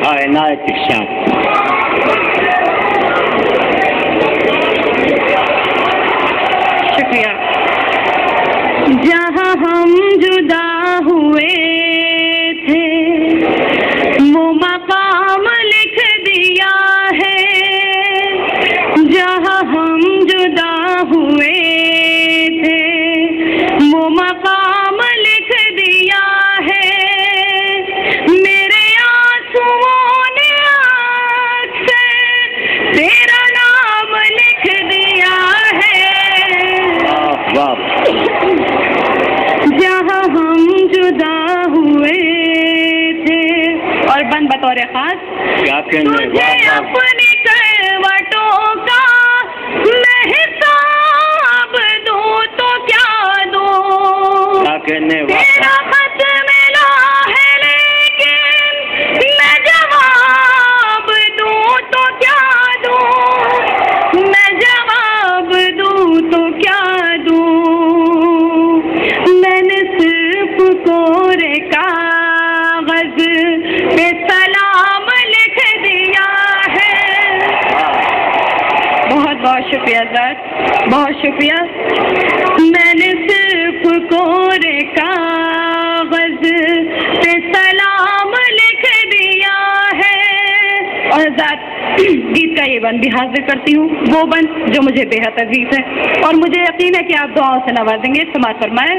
हाँ इनायत श्याम शुक्रिया। जहाँ हम जुदा हुए जुदा हुए थे। और बंद बतौर खास। क्या कहने वाह वाह करवटों का मैं हिसाब दूँ तो क्या दूँ? क्या कहने वाह शुक्रिया सर, बहुत शुक्रिया। मैंने सिर्फ़ कोरे कागज़ पे सलाम लिख दिया है। और गीत का ये बंद भी हाजिर करती हूँ। वो बंद जो मुझे बेहद अज़ीज़ है। और मुझे यकीन है कि आप दुआओं से नवाजेंगे समाज फरमाए।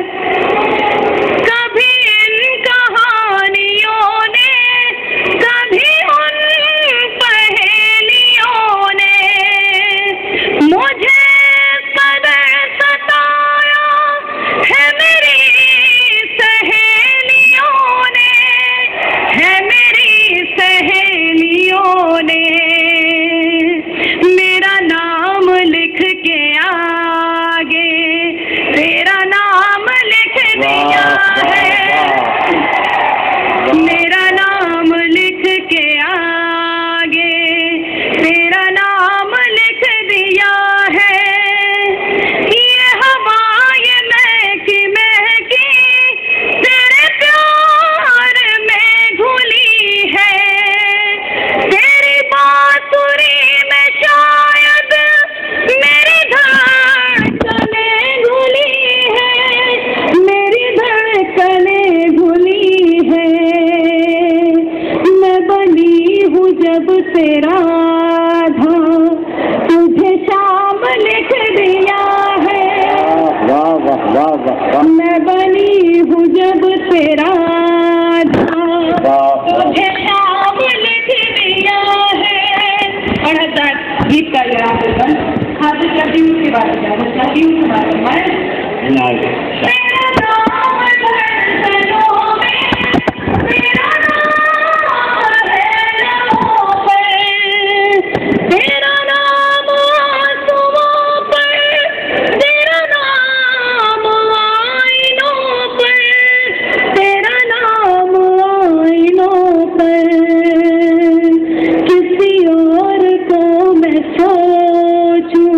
जब तेरा था तुझे शाम लिख दिया है। वाह वाह वाह वाह मैं बनी हूँ जब तेरा था वाह तुझे शाम लिख दिया है। और हज़ार गीत का ये हाजिर करती हूँ उसके बाद हाजिर करती हूँ उसके बाद मैं इनायत श्याम सोचू